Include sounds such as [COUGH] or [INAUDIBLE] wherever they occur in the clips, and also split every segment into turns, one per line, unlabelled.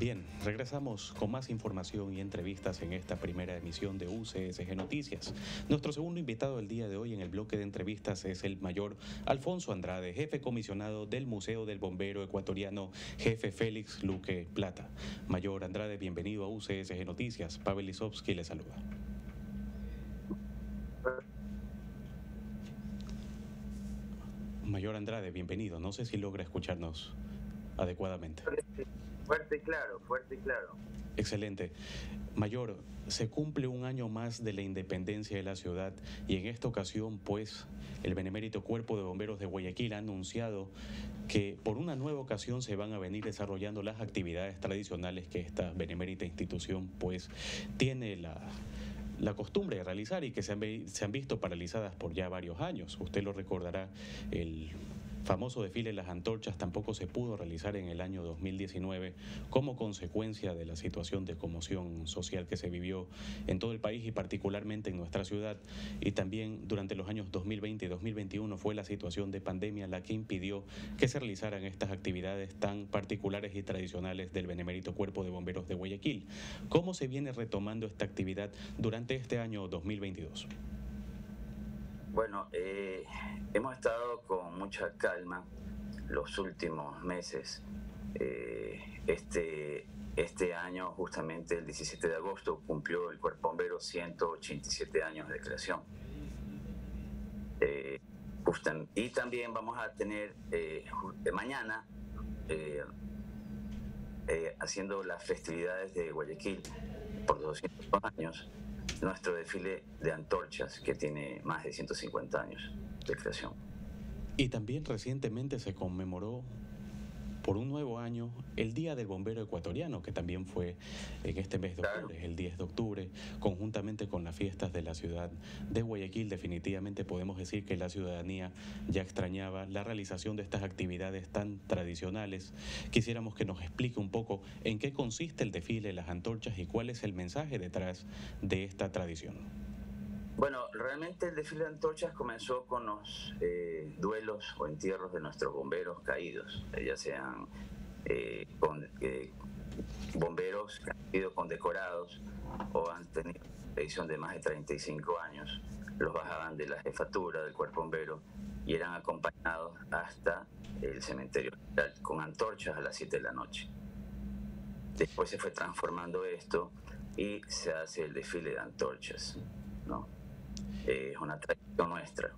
Bien, regresamos con más información y entrevistas en esta primera emisión de UCSG Noticias. Nuestro segundo invitado del día de hoy en el bloque de entrevistas es el mayor Alfonso Andrade, jefe comisionado del Museo del Bombero Ecuatoriano, jefe Félix Luque Plata. Mayor Andrade, bienvenido a UCSG Noticias. Pavel Lisovsky le saluda. Mayor Andrade, bienvenido. No sé si logra escucharnos adecuadamente.
Fuerte y claro, fuerte y claro.
Excelente. Mayor, se cumple un año más de la independencia de la ciudad y en esta ocasión, pues, el Benemérito Cuerpo de Bomberos de Guayaquil ha anunciado que por una nueva ocasión se van a venir desarrollando las actividades tradicionales que esta benemérita institución, pues, tiene la, la costumbre de realizar y que se han, se han visto paralizadas por ya varios años. Usted lo recordará, el famoso desfile de las antorchas tampoco se pudo realizar en el año 2019 como consecuencia de la situación de conmoción social que se vivió en todo el país y particularmente en nuestra ciudad. Y también durante los años 2020 y 2021 fue la situación de pandemia la que impidió que se realizaran estas actividades tan particulares y tradicionales del Benemérito Cuerpo de Bomberos de Guayaquil. ¿Cómo se viene retomando esta actividad durante este año 2022?
Bueno, eh, hemos estado con mucha calma los últimos meses. Eh, este, este año, justamente el 17 de agosto, cumplió el Cuerpo Bombero 187 años de creación. Eh, y también vamos a tener mañana, haciendo las festividades de Guayaquil por 200 años, nuestro desfile de antorchas que tiene más de 150 años de creación.
Y también recientemente se conmemoró por un nuevo año el Día del Bombero Ecuatoriano, que también fue en este mes de octubre, el 10 de octubre, conjuntamente con las fiestas de la ciudad de Guayaquil. Definitivamente podemos decir que la ciudadanía ya extrañaba la realización de estas actividades tan tradicionales. Quisiéramos que nos explique un poco en qué consiste el desfile de las antorchas y cuál es el mensaje detrás de esta tradición.
Bueno, realmente el desfile de antorchas comenzó con los eh, duelos o entierros de nuestros bomberos caídos, eh, ya sean eh, con, bomberos que han sido condecorados o han tenido edición de más de 35 años. Los bajaban de la jefatura del cuerpo bombero y eran acompañados hasta el cementerio con antorchas a las 7 de la noche. Después se fue transformando esto y se hace el desfile de antorchas, ¿no? Es una tradición nuestra.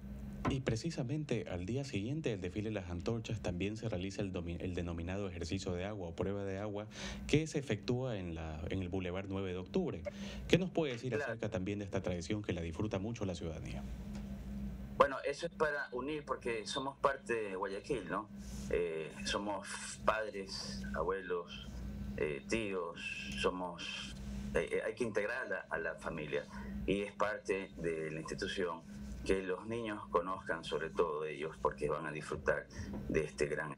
Y precisamente al día siguiente del desfile de las antorchas también se realiza el, el, denominado ejercicio de agua o prueba de agua que se efectúa en, la, en el Boulevard 9 de Octubre. ¿Qué nos puede decir acerca también de esta tradición que la disfruta mucho la ciudadanía?
Bueno, eso es para unir porque somos parte de Guayaquil, ¿no? Eh, somos padres, abuelos, eh, tíos, somos... Eh, hay que integrar a la familia y es parte de la institución que los niños conozcan sobre todo ellos porque van a disfrutar de este gran...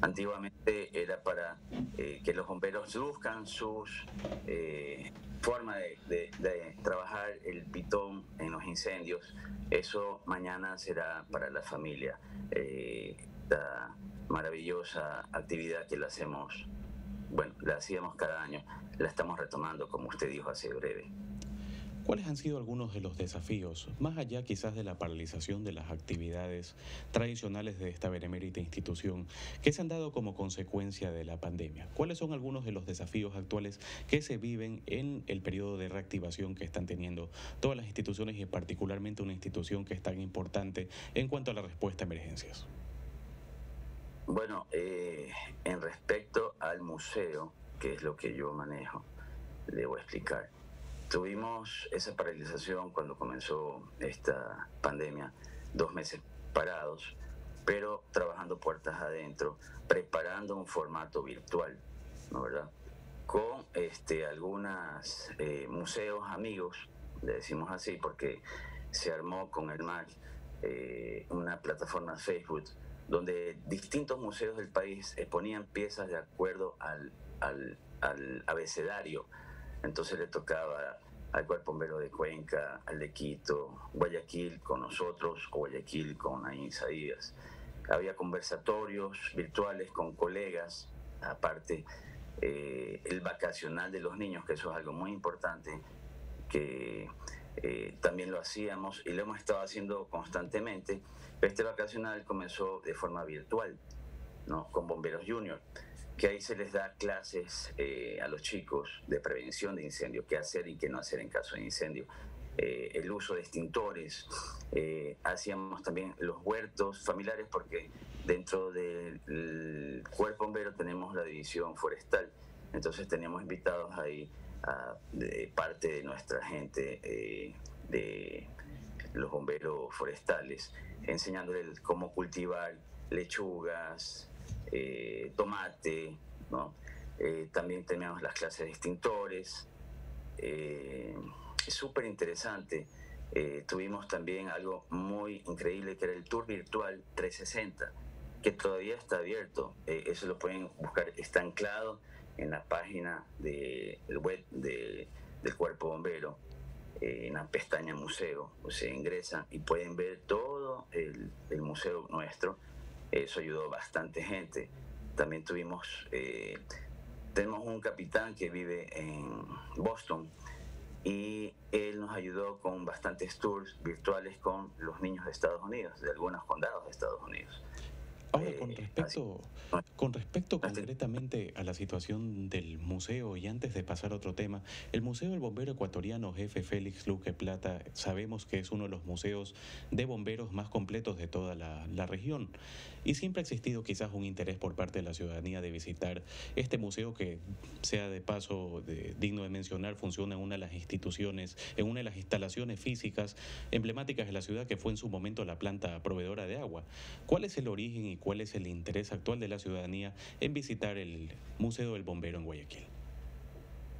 Antiguamente era para eh, que los bomberos buscan sus eh, formas de, trabajar el pitón en los incendios. Eso mañana será para la familia. Eh, esta maravillosa actividad que la hacemos, bueno, la hacíamos cada año, la estamos retomando como usted dijo hace breve.
¿Cuáles han sido algunos de los desafíos, más allá quizás de la paralización de las actividades tradicionales de esta benemérita institución, que se han dado como consecuencia de la pandemia? ¿Cuáles son algunos de los desafíos actuales que se viven en el periodo de reactivación que están teniendo todas las instituciones y particularmente una institución que es tan importante en cuanto a la respuesta a emergencias?
Bueno, eh, en respecto al museo, que es lo que yo manejo, a explicar. Tuvimos esa paralización cuando comenzó esta pandemia, dos meses parados, pero trabajando puertas adentro, preparando un formato virtual, ¿no verdad? Con este, algunos eh, museos amigos, le decimos así, porque se armó con el MAC eh, una plataforma Facebook donde distintos museos del país exponían piezas de acuerdo al, al, al abecedario entonces le tocaba al Cuerpo Bombero de Cuenca, al de Quito, Guayaquil con nosotros, o Guayaquil con Ain Díaz. Había conversatorios virtuales con colegas, aparte eh, el vacacional de los niños, que eso es algo muy importante, que eh, también lo hacíamos y lo hemos estado haciendo constantemente. Este vacacional comenzó de forma virtual, ¿no? con Bomberos Junior, que ahí se les da clases eh, a los chicos de prevención de incendio, qué hacer y qué no hacer en caso de incendio. el uso de extintores, hacíamos también los huertos familiares porque dentro del cuerpo bombero tenemos la división forestal, entonces teníamos invitados ahí de parte de nuestra gente eh, de los bomberos forestales, enseñándoles cómo cultivar lechugas, eh, tomate, ¿no? Eh, también teníamos las clases de extintores. es súper interesante. tuvimos también algo muy increíble que era el tour virtual 360, que todavía está abierto. eso lo pueden buscar, está anclado en la página del web del Cuerpo Bombero, eh, en la pestaña Museo. Se ingresan y pueden ver todo el, museo nuestro. Eso ayudó bastante gente. También tuvimos, eh, tenemos un capitán que vive en Boston y él nos ayudó con bastantes tours virtuales con los niños de Estados Unidos, de algunos condados de Estados Unidos.
Ahora, con eh, respecto, con respecto concretamente a la situación del museo y antes de pasar a otro tema, el Museo del Bombero Ecuatoriano Jefe Félix Luque Plata sabemos que es uno de los museos de bomberos más completos de toda la, región. Y siempre ha existido quizás un interés por parte de la ciudadanía de visitar este museo que sea de paso digno de mencionar, funciona en una de las instituciones, en una de las instalaciones físicas emblemáticas de la ciudad que fue en su momento la planta proveedora de agua. ¿Cuál es el origen y cuál es el interés actual de la ciudadanía en visitar el Museo del Bombero en Guayaquil?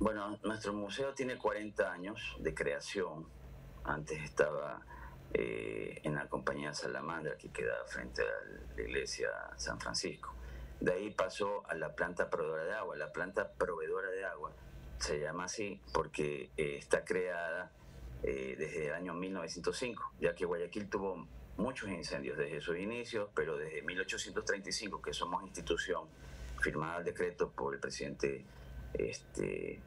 Bueno, nuestro museo tiene 40 años de creación. Antes estaba eh, en la compañía Salamandra, que queda frente a la iglesia San Francisco. De ahí pasó a la planta proveedora de agua. La planta proveedora de agua se llama así porque eh, está creada eh, desde el año 1905, ya que Guayaquil tuvo muchos incendios desde sus inicios, pero desde 1835, que somos institución firmada el decreto por el presidente este,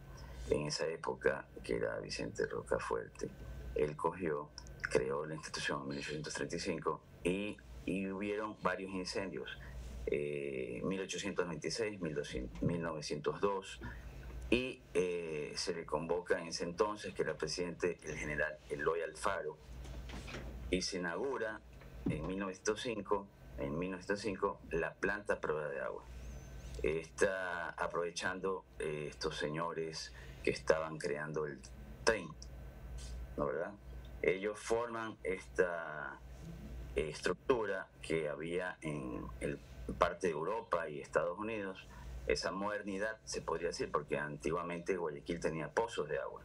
en esa época, que era Vicente Rocafuerte, él cogió, creó la institución en 1835 y, y hubieron varios incendios. Eh, 1896, 1902, y eh, se le convoca en ese entonces, que era presidente el general Eloy Alfaro, y se inaugura en 1905, en 1905 la planta prueba de agua. Está aprovechando eh, estos señores que estaban creando el tren, ¿no verdad? Ellos forman esta eh, estructura que había en parte de Europa y Estados Unidos, esa modernidad se podría decir, porque antiguamente Guayaquil tenía pozos de agua,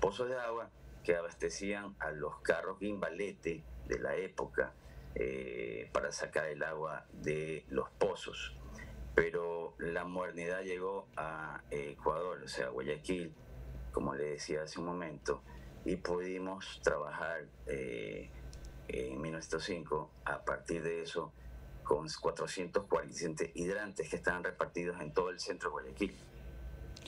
pozos de agua que abastecían a los carros guimbalete de la época eh, para sacar el agua de los pozos. Pero la modernidad llegó a Ecuador, o sea, Guayaquil, como le decía hace un momento, y pudimos trabajar eh, en 1905 a partir de eso con 447 hidrantes que estaban repartidos en todo el centro de Guayaquil.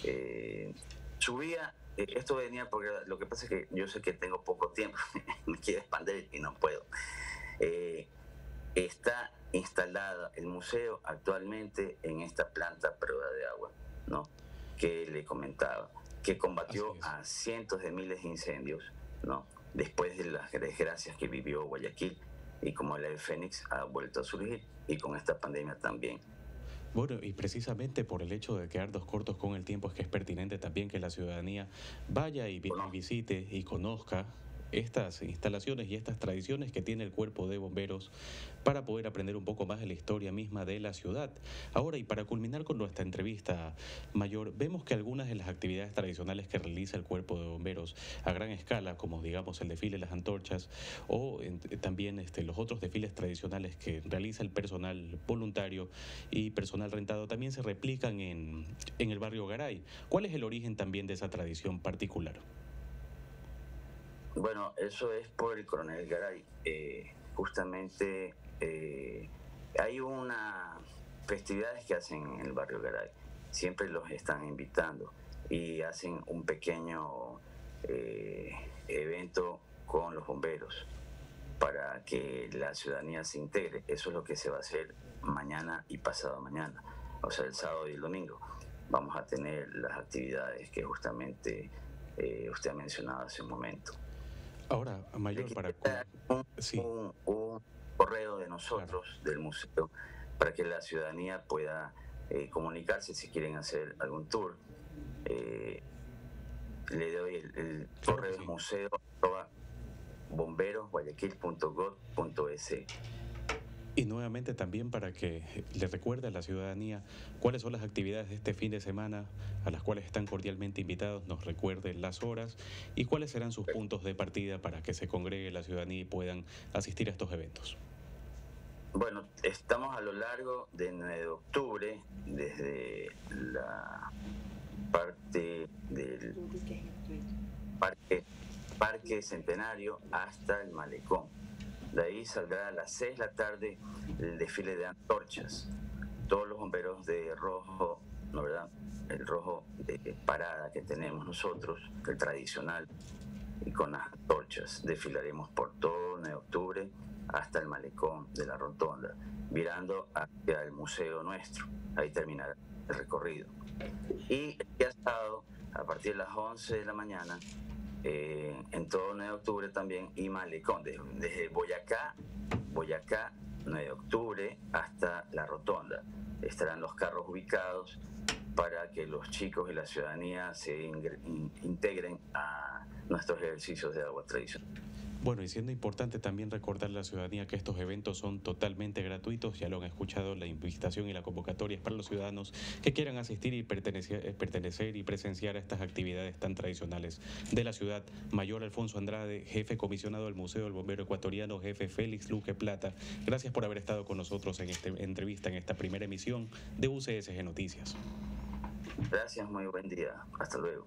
Eh, subía eh, esto venía porque lo que pasa es que yo sé que tengo poco tiempo, [LAUGHS] me quiero expandir y no puedo. Eh, está instalada el museo actualmente en esta planta prueba de agua, ¿no? Que le comentaba, que combatió a cientos de miles de incendios, ¿no? Después de las desgracias que vivió Guayaquil y como la de Fénix ha vuelto a surgir y con esta pandemia también.
Bueno, y precisamente por el hecho de quedar dos cortos con el tiempo es que es pertinente también que la ciudadanía vaya y visite y conozca estas instalaciones y estas tradiciones que tiene el cuerpo de bomberos para poder aprender un poco más de la historia misma de la ciudad. Ahora, y para culminar con nuestra entrevista mayor, vemos que algunas de las actividades tradicionales que realiza el cuerpo de bomberos a gran escala, como digamos el desfile de las antorchas o también este, los otros desfiles tradicionales que realiza el personal voluntario y personal rentado, también se replican en, en el barrio Garay. ¿Cuál es el origen también de esa tradición particular?
Bueno, eso es por el coronel Garay. Eh, justamente eh, hay una festividades que hacen en el barrio Garay. siempre los están invitando y hacen un pequeño eh, evento con los bomberos para que la ciudadanía se integre. Eso es lo que se va a hacer mañana y pasado mañana, o sea, el sábado y el domingo. Vamos a tener las actividades que justamente eh, usted ha mencionado hace un momento.
Ahora, mayor para...
Un, sí. un, correo de nosotros, del museo, para que la ciudadanía pueda eh, comunicarse si quieren hacer algún tour. Eh, le doy el, el correo sí. museo bomberosguayaquil.gov.es.
Y nuevamente también para que le recuerde a la ciudadanía cuáles son las actividades de este fin de semana a las cuales están cordialmente invitados, nos recuerden las horas y cuáles serán sus puntos de partida para que se congregue la ciudadanía y puedan asistir a estos eventos.
Bueno, estamos a lo largo de 9 de octubre, desde la parte del parque, parque Centenario hasta el Malecón. De ahí saldrá a las 6 de la tarde el desfile de antorchas. Todos los bomberos de rojo, ¿no verdad? El rojo de parada que tenemos nosotros, el tradicional, y con las antorchas desfilaremos por todo 9 de octubre hasta el malecón de la rotonda, mirando hacia el museo nuestro. Ahí terminará el recorrido. Y el día sábado, a partir de las 11 de la mañana, eh, en todo 9 de octubre también, y Malecón, desde, Boyacá, Boyacá, 9 de octubre, hasta la rotonda. Estarán los carros ubicados para que los chicos y la ciudadanía se integren a nuestros ejercicios de agua tradicional.
Bueno, y siendo importante también recordar a la ciudadanía que estos eventos son totalmente gratuitos, ya lo han escuchado, la invitación y la convocatoria es para los ciudadanos que quieran asistir y pertenecer, eh, pertenecer y presenciar a estas actividades tan tradicionales de la ciudad. Mayor Alfonso Andrade, jefe comisionado del Museo del Bombero Ecuatoriano, jefe Félix Luque Plata, gracias por haber estado con nosotros en esta entrevista, en esta primera emisión de UCSG Noticias.
Gracias, muy buen día. Hasta luego.